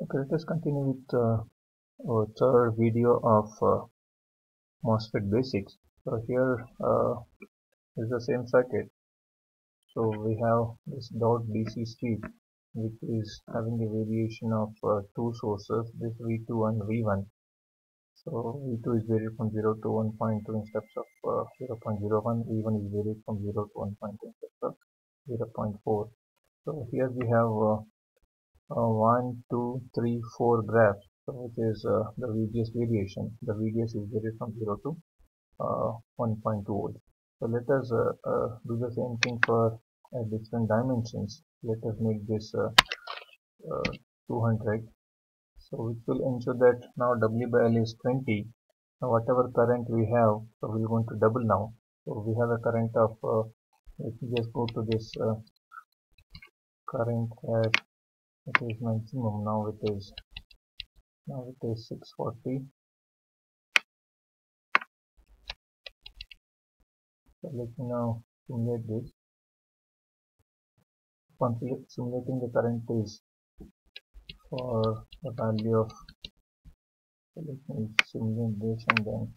Okay, let us continue with uh, our third video of uh, MOSFET basics. So here uh, is the same circuit. So we have this dot DC strip which is having a variation of uh, two sources, this V2 and V1. So V2 is varied from 0 to 1.2 in steps of uh, 0.01, V1 is varied from 0 to 1.2 in steps of 0.4. So here we have uh, 1, 2, 3, 4 graphs, which is uh, the VGS variation. The VGS is varied from 0 to uh, 1.2 volts. So let us uh, uh, do the same thing for uh, different dimensions. Let us make this 200. So which will ensure that now W by L is 20. Now whatever current we have, so we're going to double now. So we have a current of, let me just go to this current at it is maximum now it is now it is 640 so let me now simulate this. Simulating the current is for the value of so let me simulate this and then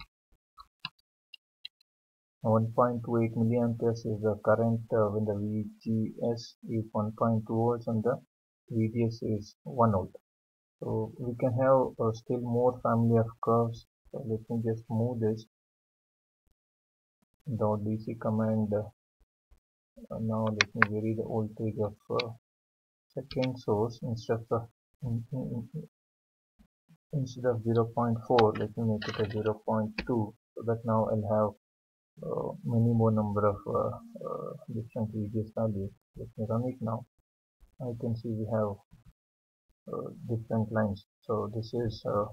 1.28 milliamperes is the current uh, when the VGS is 1.2 volts and the VGS is 1 volt. So we can have uh, still more family of curves. So let me just move this dot DC command. Uh, now let me vary the voltage of uh, second source instead of in, in, in, instead of 0.4 let me make it a 0.2 so that now I'll have uh, many more number of uh, uh, different VGS values let me run it now I can see we have uh, different lines. So this is uh,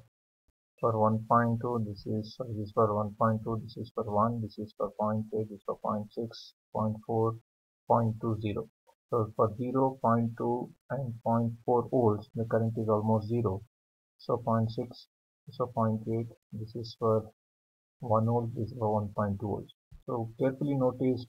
for 1.2 this is sorry, this is for 1.2 this is for 1 this is for 0.8 this is for 0.6 0.4 0.20 so for 0 0.2 and 0.4 volts the current is almost 0 so 0.6 so 0.8 this is for 1 volt this is for 1.2 volts so carefully notice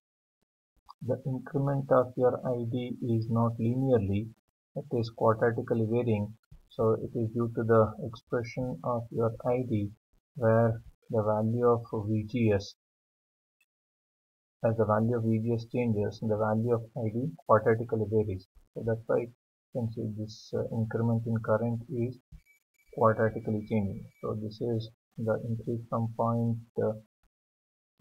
the increment of your ID is not linearly, it is quadratically varying. So it is due to the expression of your ID where the value of VGS as the value of VGS changes, the value of ID quadratically varies. So that's why you can see this uh, increment in current is quadratically changing. So this is the increase from point, uh,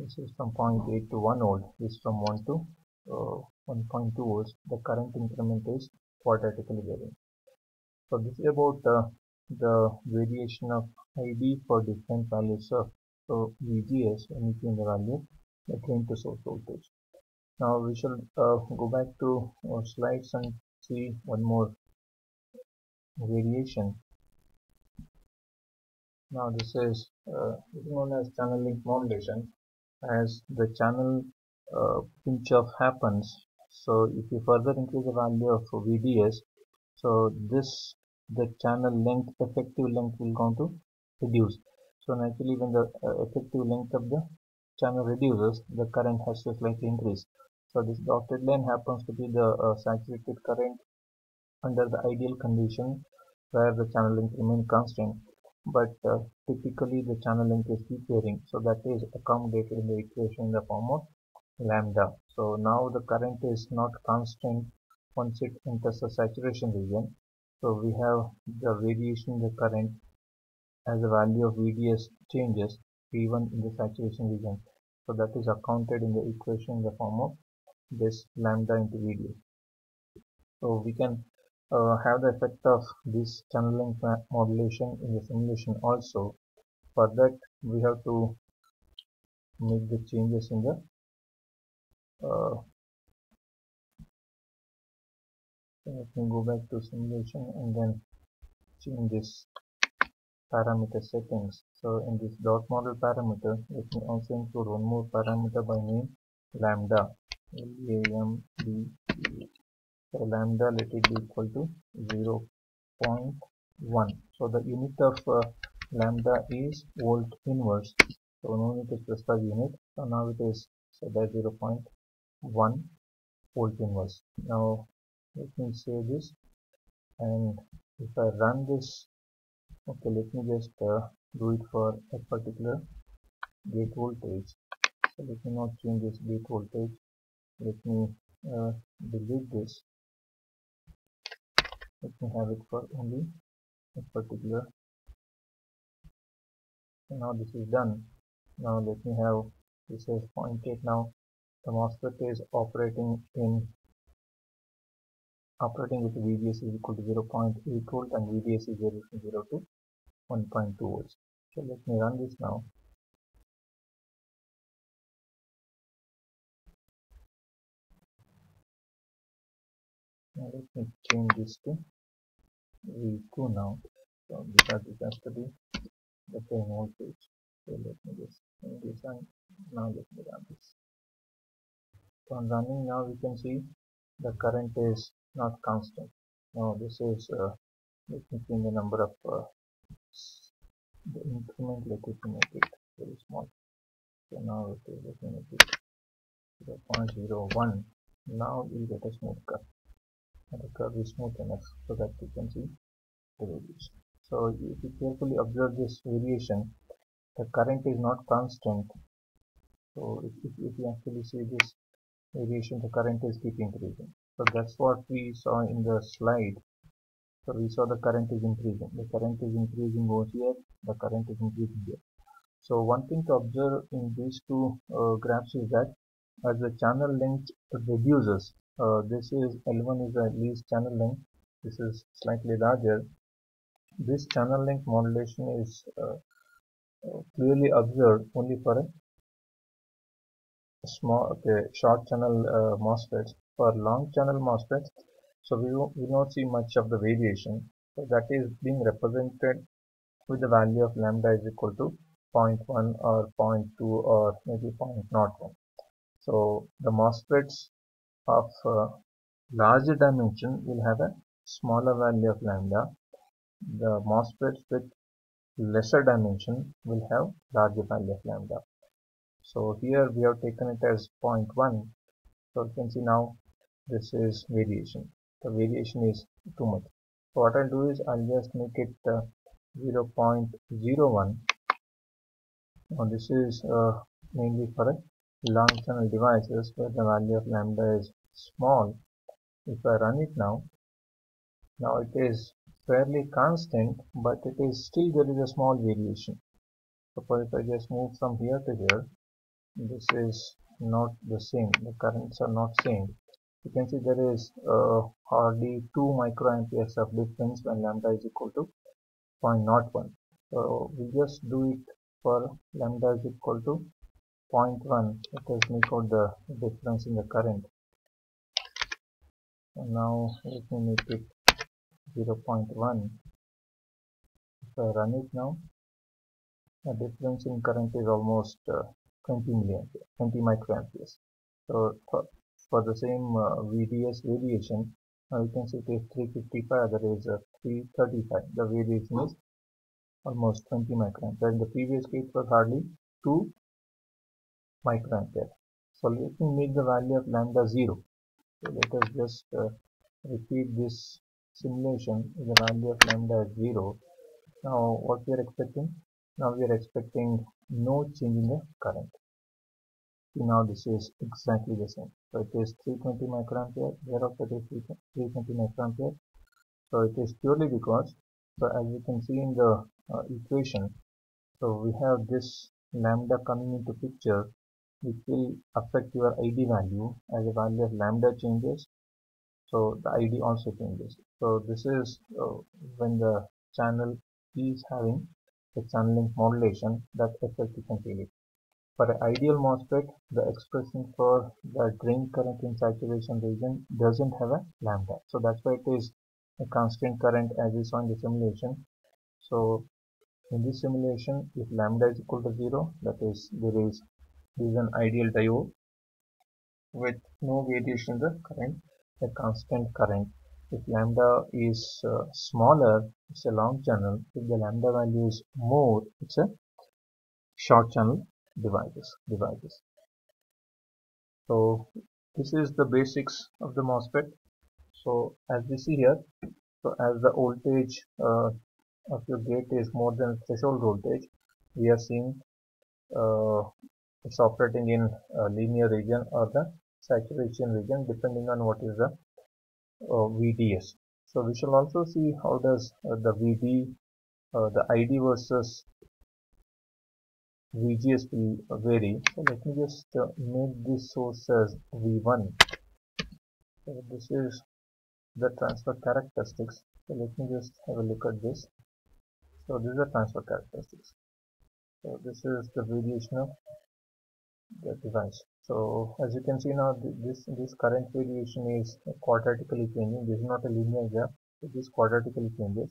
this is from 0.8 to 1 volt, this is from 1 to 1.2 volts the current increment is quadratically varying so this is about uh, the variation of id for different values of so vgs anything in the value the drain to source voltage. Now we shall uh, go back to our slides and see one more variation. Now this is uh, known as channel length modulation. As the channel uh, pinch off happens. So if you further increase the value of VDS so this the channel length effective length will going to reduce. So naturally when the uh, effective length of the channel reduces the current has to slightly increase. So this dotted line happens to be the uh, saturated current under the ideal condition where the channel length remain constant. But uh, typically the channel length is varying so that is accommodated in the equation in the form of lambda. So now the current is not constant once it enters the saturation region. So we have the variation in the current as the value of VDS changes even in the saturation region. So that is accounted in the equation in the form of this lambda into VDS. So we can uh, have the effect of this channel length modulation in the simulation also. For that we have to make the changes in the uh, let me go back to simulation and then change this parameter settings. So in this dot model parameter let me also include one more parameter by name lambda. So lambda let it be equal to 0 0.1 so the unit of uh, lambda is volt inverse. So no need to specify unit. So now it is so 0 0.1 1 volt inverse now let me save this. And if I run this okay let me just uh, do it for a particular gate voltage. So let me not change this gate voltage. Let me uh, delete this. Let me have it for only a particular. So now this is done. Now let me have this as 0.8 now the MOSFET is operating in operating with VGS is equal to 0.8 volt and VDS is 0 to 0 to 1.2 volts. So let me run this now. Now let me change this to V2 now. So because this has to be the same voltage. So let me just change this and now let me run this so on running now we can see the current is not constant. Now this is uh, the number of uh, the increment let me make it very small. So now it is let me make it 0.01 now we get a smooth curve and the curve is smooth enough so that you can see the variation so if you carefully observe this variation the current is not constant. So if, if, if you actually see this variation the current is keep increasing. So that's what we saw in the slide. So we saw the current is increasing. The current is increasing over here. The current is increasing here. So one thing to observe in these two uh, graphs is that as the channel length reduces uh, this is L1 is the least channel length. This is slightly larger. This channel length modulation is uh, uh clearly observed only for a small okay short channel uh, MOSFETs. For long channel MOSFETs so we will not see much of the variation. So that is being represented with the value of lambda is equal to 0.1 or 0.2 or maybe 0.01 so the MOSFETs of uh, larger dimension will have a smaller value of lambda. The MOSFETs with lesser dimension will have larger value of lambda so here we have taken it as 0.1 so you can see now this is variation. The variation is too much. So what I'll do is I'll just make it uh, 0.01 now this is uh, mainly for long channel devices where the value of lambda is small. If I run it now now it is fairly constant but it is still there is a small variation. Suppose if I just move from here to here this is not the same. The currents are not same. You can see there is uh, hardly 2 microamperes of difference when lambda is equal to 0.01 so we just do it for lambda is equal to 0.1 let us make out the difference in the current. So now let me make it 0.1 if I run it now the difference in current is almost uh, 20 milliampere 20 microamperes so for, the same uh, VDS variation now you can see it is 355 there is uh, 335 the variation is almost 20 microampere in the previous case was hardly 2 microampere so let me make the value of lambda 0 so let us just uh, repeat this simulation with the value of lambda 0 now what we are expecting now we are expecting no change in the current. See now this is exactly the same. So it is 320 microampere thereafter it is 320 microampere so it is purely because so as you can see in the uh, equation so we have this lambda coming into picture which will affect your id value as the value of lambda changes. So the id also changes. So this is uh, when the channel is having channel length modulation that feel it for an ideal MOSFET, the expression for the drain current in saturation region doesn't have a lambda. So that's why it is a constant current as we saw in the simulation. So in this simulation, if lambda is equal to 0, that is there is, is an ideal diode with no variation in the current, a constant current. If lambda is uh, smaller, it's a long channel. If the lambda value is more, it's a short channel devices devices so this is the basics of the MOSFET so as we see here so as the voltage uh, of your gate is more than threshold voltage we are seeing uh, it's operating in linear region or the saturation region depending on what is the VDS so we shall also see how does uh, the VD uh, the ID versus VGS will vary. So let me just make this source as V1 so this is the transfer characteristics. So let me just have a look at this. So this is the transfer characteristics. So this is the variation of the device so as you can see now this this current variation is quadratically changing. This is not a linear graph. So this quadratically changes.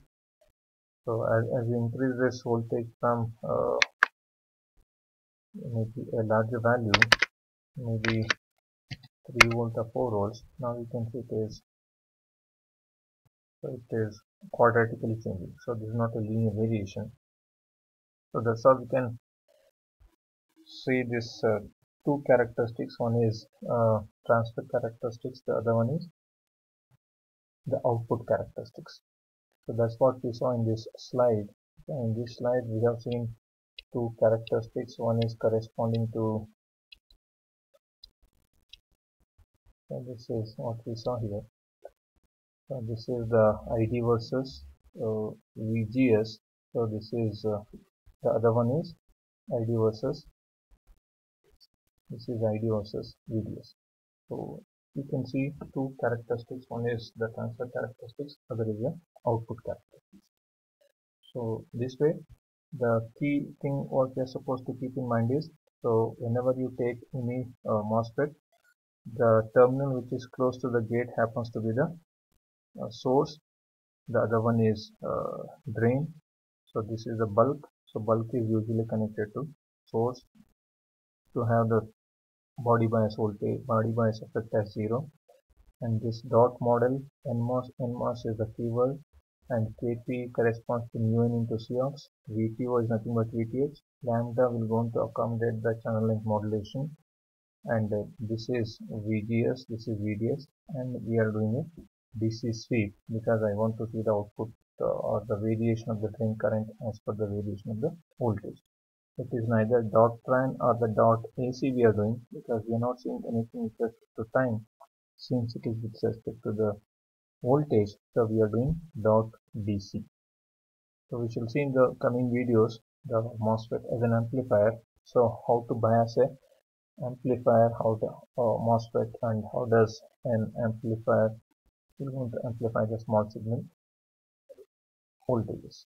So as, as you increase this voltage from uh, maybe a larger value maybe 3 volt or 4 volts now you can see it is it is quadratically changing. So this is not a linear variation. So that's how we can see this uh, two characteristics. One is uh, transfer characteristics the other one is the output characteristics. So that's what we saw in this slide. In this slide we have seen two characteristics. One is corresponding to this is what we saw here. So this is the ID versus uh, VGS so this is uh, the other one is ID versus this is ID versus VDS so you can see two characteristics. One is the transfer characteristics other is the output characteristics. So this way the key thing what are supposed to keep in mind is so whenever you take any uh, MOSFET the terminal which is close to the gate happens to be the uh, source. The other one is uh, drain. So this is the bulk. So bulk is usually connected to source. To have the body bias voltage body bias effect as zero. And this dot model NMOS NMOS is the keyword. And KP corresponds to mu n into Cox VTO is nothing but VTH lambda will go on to accommodate the channel length modulation. And uh, this is VGS this is VDS and we are doing a DC sweep because I want to see the output uh, or the variation of the drain current as per the variation of the voltage. It is neither dot tran or the dot AC we are doing because we are not seeing anything with respect to time. Since it is with respect to the voltage so we are doing dot DC. So we shall see in the coming videos the MOSFET as an amplifier. So how to bias a amplifier how the uh, MOSFET and how does an amplifier is going to amplify the small signal voltages